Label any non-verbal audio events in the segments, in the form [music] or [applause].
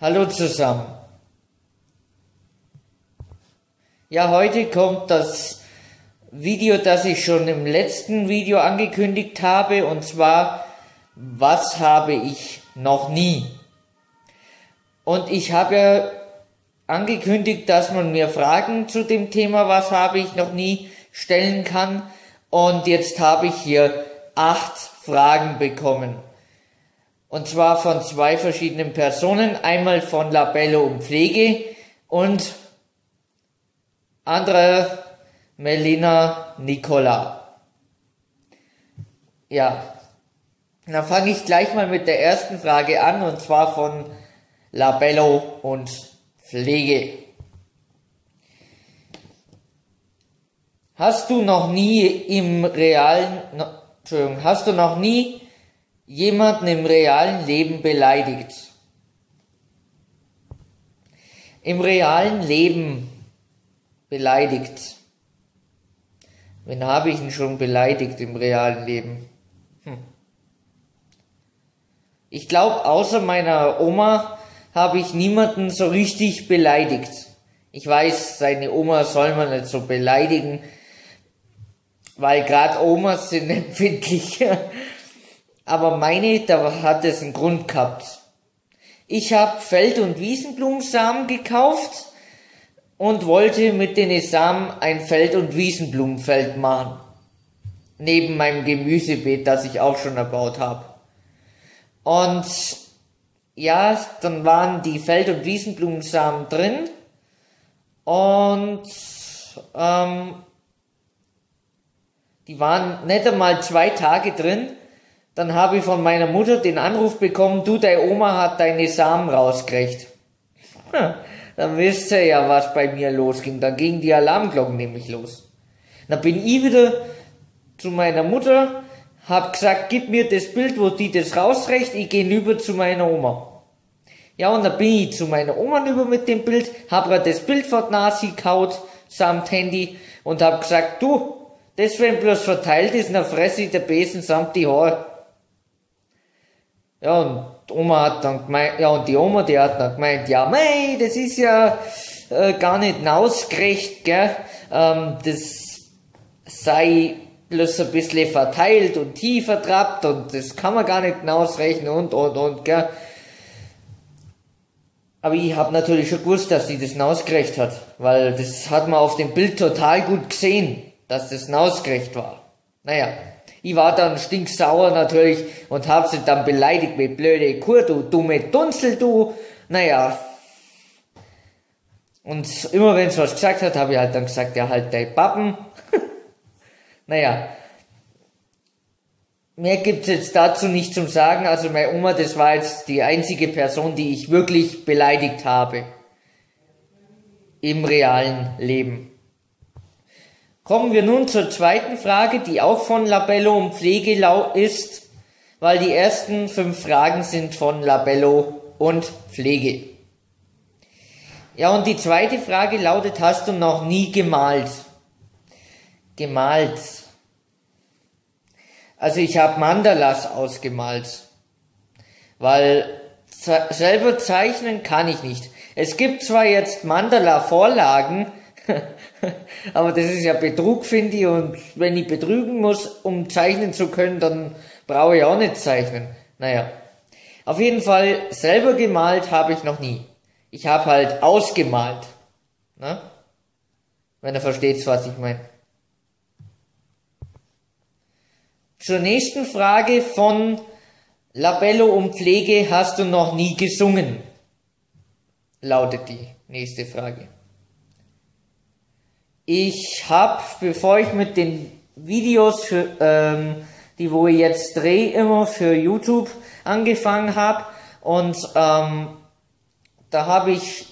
Hallo zusammen. Ja, heute kommt das Video, das ich schon im letzten Video angekündigt habe, und zwar, was habe ich noch nie? Und ich habe ja angekündigt, dass man mir Fragen zu dem Thema, was habe ich noch nie, stellen kann. Und jetzt habe ich hier acht Fragen bekommen. Und zwar von zwei verschiedenen Personen. Einmal von Labello und Pflege und andere Melina Nicola. Ja, dann fange ich gleich mal mit der ersten Frage an und zwar von Labello und Pflege. Hast du noch nie im realen, Entschuldigung, hast du noch nie jemanden im realen Leben beleidigt? Im realen Leben beleidigt. Wen habe ich denn schon beleidigt im realen Leben? Hm. Ich glaube, außer meiner Oma habe ich niemanden so richtig beleidigt. Ich weiß, seine Oma soll man nicht so beleidigen, weil gerade Omas sind empfindlicher. [laughs] Aber meine, da hat es einen Grund gehabt. Ich habe Feld- und Wiesenblumensamen gekauft und wollte mit den Samen ein Feld- und Wiesenblumenfeld machen. Neben meinem Gemüsebeet, das ich auch schon erbaut habe. Und ja, dann waren die Feld- und Wiesenblumensamen drin und ähm, die waren nicht einmal zwei Tage drin. Dann habe ich von meiner Mutter den Anruf bekommen, du, deine Oma hat deine Samen rausgekriegt. dann wisst ihr ja, was bei mir losging. Dann gingen die Alarmglocken nämlich los. Dann bin ich wieder zu meiner Mutter, hab gesagt, gib mir das Bild, wo die das rausrecht, ich gehe über zu meiner Oma. Ja, und dann bin ich zu meiner Oma über mit dem Bild, hab ihr das Bild vor die Nase kaut, samt Handy, und hab gesagt, du, das wenn bloß verteilt ist, dann fresse ich der Besen samt die Haare. Ja, und Oma hat dann gemeint, ja, und die Oma, die hat dann gemeint, ja, mei, das ist ja äh, gar nicht ausgerecht, gell, ähm, das sei bloß ein bisschen verteilt und tiefer trappt und das kann man gar nicht ausrechnen und, und, und, gell. Aber ich habe natürlich schon gewusst, dass die das ausgerecht hat, weil das hat man auf dem Bild total gut gesehen, dass das ausgerecht war. Naja, ich war dann stinksauer natürlich und hab sie dann beleidigt mit blöde Kur, du dumme Dunzel, du. Naja. Und immer wenn sie was gesagt hat, habe ich halt dann gesagt, ja halt dein Pappen. [laughs] naja. Mehr gibt's jetzt dazu nicht zum Sagen. Also meine Oma, das war jetzt die einzige Person, die ich wirklich beleidigt habe. Im realen Leben. Kommen wir nun zur zweiten Frage, die auch von Labello und Pflege ist, weil die ersten fünf Fragen sind von Labello und Pflege. Ja, und die zweite Frage lautet, hast du noch nie gemalt? Gemalt. Also ich habe Mandalas ausgemalt, weil selber zeichnen kann ich nicht. Es gibt zwar jetzt Mandala-Vorlagen, [laughs] [laughs] Aber das ist ja Betrug, finde ich. Und wenn ich betrügen muss, um zeichnen zu können, dann brauche ich auch nicht zeichnen. Naja. Auf jeden Fall, selber gemalt habe ich noch nie. Ich habe halt ausgemalt. Ne? Wenn ihr versteht, was ich meine. Zur nächsten Frage von Labello und Pflege hast du noch nie gesungen? Lautet die nächste Frage. Ich habe, bevor ich mit den Videos, für, ähm, die wo ich jetzt drehe, immer für YouTube angefangen habe und ähm, da habe ich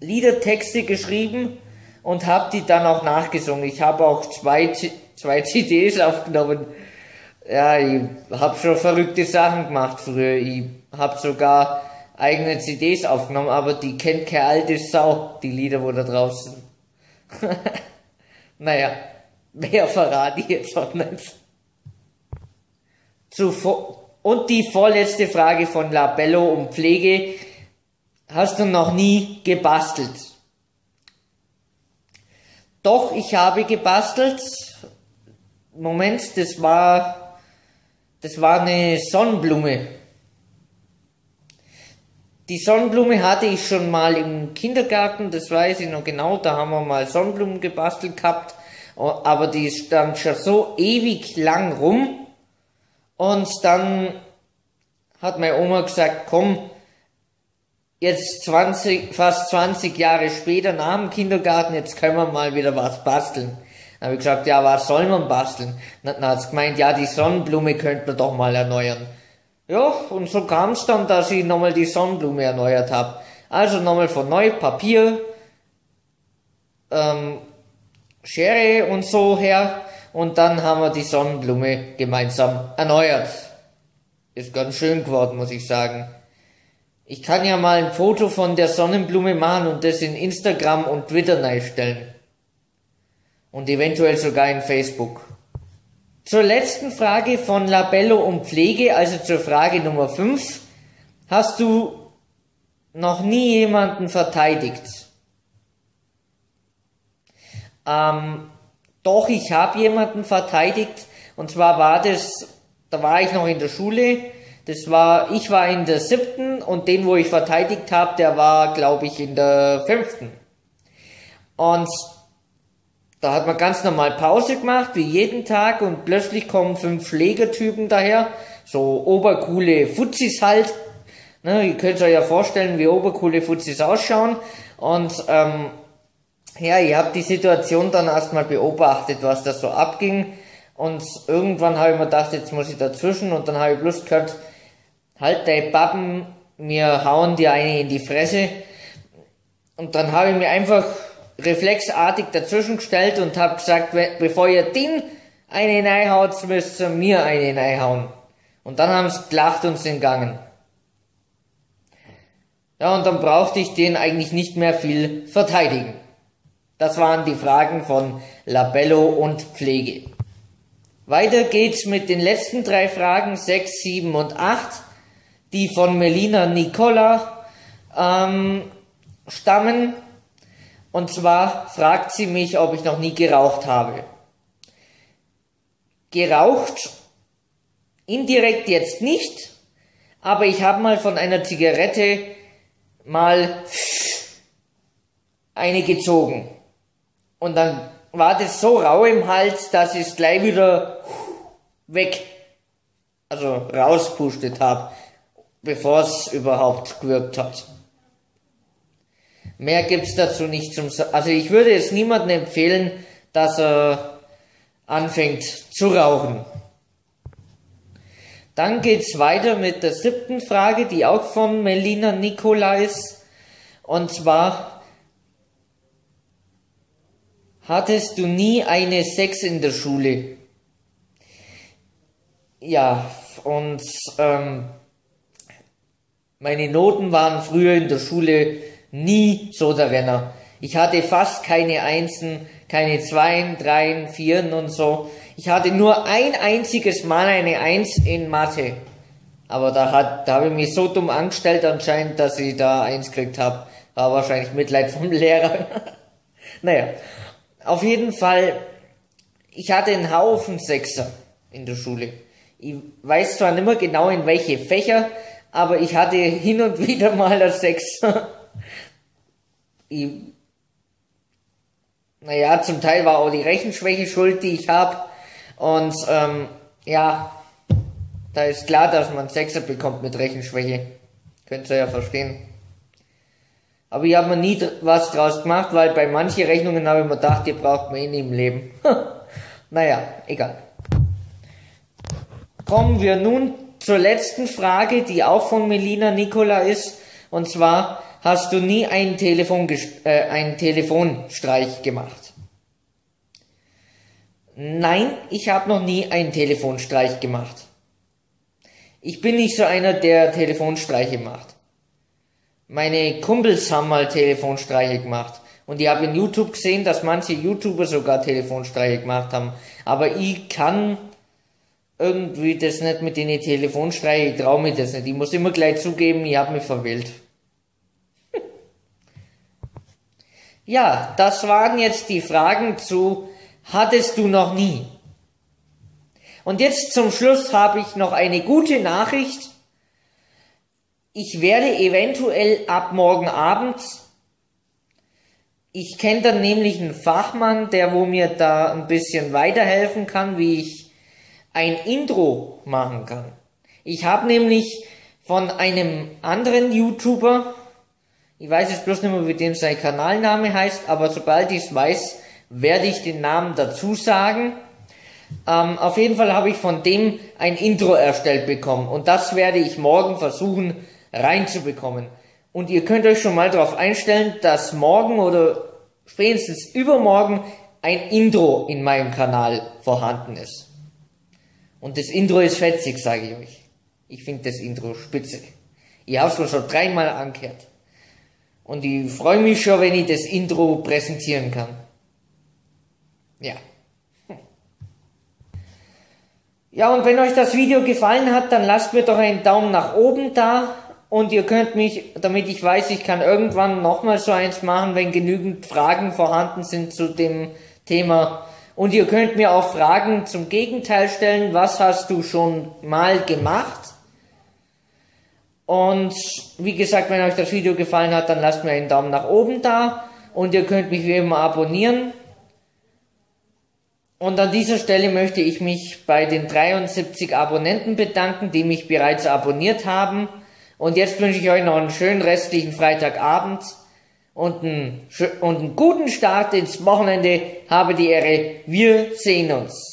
Liedertexte geschrieben und habe die dann auch nachgesungen. Ich habe auch zwei, zwei CDs aufgenommen. Ja, ich habe schon verrückte Sachen gemacht früher. Ich habe sogar eigene CDs aufgenommen, aber die kennt keine alte Sau, die Lieder, wo da draußen. [laughs] naja. Wer verrate ich jetzt auch nicht. Zuvor, und die vorletzte Frage von Labello um Pflege. Hast du noch nie gebastelt? Doch, ich habe gebastelt. Moment, das war, das war eine Sonnenblume. Die Sonnenblume hatte ich schon mal im Kindergarten, das weiß ich noch genau, da haben wir mal Sonnenblumen gebastelt gehabt, aber die stand schon so ewig lang rum und dann hat meine Oma gesagt, komm, jetzt 20, fast 20 Jahre später nach dem Kindergarten, jetzt können wir mal wieder was basteln. Dann habe ich gesagt, ja, was soll man basteln? Dann hat sie gemeint, ja, die Sonnenblume könnte man doch mal erneuern. Ja, und so kam es dann, dass ich nochmal die Sonnenblume erneuert habe. Also nochmal von neu Papier, ähm, Schere und so her. Und dann haben wir die Sonnenblume gemeinsam erneuert. Ist ganz schön geworden, muss ich sagen. Ich kann ja mal ein Foto von der Sonnenblume machen und das in Instagram und Twitter stellen. Und eventuell sogar in Facebook. Zur letzten Frage von Labello und Pflege, also zur Frage Nummer 5. Hast du noch nie jemanden verteidigt? Ähm, doch, ich habe jemanden verteidigt. Und zwar war das, da war ich noch in der Schule. Das war, ich war in der siebten und den, wo ich verteidigt habe, der war, glaube ich, in der fünften. Und da hat man ganz normal Pause gemacht, wie jeden Tag, und plötzlich kommen fünf Schlägertypen daher, so obercoole Fuzis halt. Ne, ihr könnt euch ja vorstellen, wie obercoole Fuzis ausschauen. Und ähm, ja, ich habe die Situation dann erstmal beobachtet, was da so abging. Und irgendwann habe ich mir gedacht, jetzt muss ich dazwischen. Und dann habe ich bloß gehört, halt dein Pappen, mir hauen dir eine in die Fresse. Und dann habe ich mir einfach reflexartig dazwischen gestellt und habe gesagt, bevor ihr den eine reinhaut, müsst ihr mir eine reinhauen. Und dann haben sie gelacht und sind gegangen. Ja, und dann brauchte ich den eigentlich nicht mehr viel verteidigen. Das waren die Fragen von Labello und Pflege. Weiter geht's mit den letzten drei Fragen, 6, 7 und 8, die von Melina Nicola ähm, stammen. Und zwar fragt sie mich, ob ich noch nie geraucht habe. Geraucht, indirekt jetzt nicht, aber ich habe mal von einer Zigarette mal eine gezogen. Und dann war das so rau im Hals, dass ich es gleich wieder weg, also rauspustet habe, bevor es überhaupt gewirkt hat. Mehr gibt's dazu nicht zum Sa Also ich würde es niemandem empfehlen, dass er anfängt zu rauchen. Dann geht's weiter mit der siebten Frage, die auch von Melina Nikola ist. Und zwar, hattest du nie eine Sex in der Schule? Ja, und ähm, meine Noten waren früher in der Schule nie so der Renner. Ich hatte fast keine Einsen, keine Zweien, Dreien, Vieren und so. Ich hatte nur ein einziges Mal eine Eins in Mathe. Aber da, hat, da habe ich mich so dumm angestellt anscheinend, dass ich da eins gekriegt habe. War wahrscheinlich Mitleid vom [laughs] Lehrer. naja, auf jeden Fall, ich hatte einen Haufen Sechser in der Schule. Ich weiß zwar nicht mehr genau in welche Fächer, aber ich hatte hin und wieder mal das Sechser ich, naja, zum Teil war auch die Rechenschwäche schuld, die ich habe. Und ähm, ja, da ist klar, dass man Sechser bekommt mit Rechenschwäche. Könnt ihr ja verstehen. Aber ich habe mir nie was draus gemacht, weil bei manchen Rechnungen habe ich mir gedacht, ihr braucht man eh nie im Leben. [laughs] naja, egal. Kommen wir nun zur letzten Frage, die auch von Melina Nicola ist. Und zwar, hast du nie einen, Telefon, äh, einen Telefonstreich gemacht? Nein, ich habe noch nie einen Telefonstreich gemacht. Ich bin nicht so einer, der Telefonstreiche macht. Meine Kumpels haben mal Telefonstreiche gemacht Und ich habe in YouTube gesehen, dass manche YouTuber sogar Telefonstreiche gemacht haben. Aber ich kann irgendwie das nicht mit den Telefonstreichen, ich traue mir das nicht. Ich muss immer gleich zugeben, ich habe mich verwählt. Ja, das waren jetzt die Fragen zu Hattest du noch nie? Und jetzt zum Schluss habe ich noch eine gute Nachricht. Ich werde eventuell ab morgen Abend ich kenne dann nämlich einen Fachmann, der wo mir da ein bisschen weiterhelfen kann, wie ich ein Intro machen kann. Ich habe nämlich von einem anderen YouTuber, ich weiß jetzt bloß nicht mehr, wie dem sein Kanalname heißt, aber sobald ich es weiß, werde ich den Namen dazu sagen. Ähm, auf jeden Fall habe ich von dem ein Intro erstellt bekommen und das werde ich morgen versuchen reinzubekommen. Und ihr könnt euch schon mal darauf einstellen, dass morgen oder spätestens übermorgen ein Intro in meinem Kanal vorhanden ist. Und das Intro ist fetzig, sage ich euch. Ich finde das Intro spitze. Ich habe es schon dreimal angehört. Und ich freue mich schon, wenn ich das Intro präsentieren kann. Ja. Ja, und wenn euch das Video gefallen hat, dann lasst mir doch einen Daumen nach oben da. Und ihr könnt mich, damit ich weiß, ich kann irgendwann nochmal so eins machen, wenn genügend Fragen vorhanden sind zu dem Thema. Und ihr könnt mir auch Fragen zum Gegenteil stellen. Was hast du schon mal gemacht? Und wie gesagt, wenn euch das Video gefallen hat, dann lasst mir einen Daumen nach oben da. Und ihr könnt mich wie immer abonnieren. Und an dieser Stelle möchte ich mich bei den 73 Abonnenten bedanken, die mich bereits abonniert haben. Und jetzt wünsche ich euch noch einen schönen restlichen Freitagabend und einen, und einen guten Start ins Wochenende. Habe die Ehre. Wir sehen uns.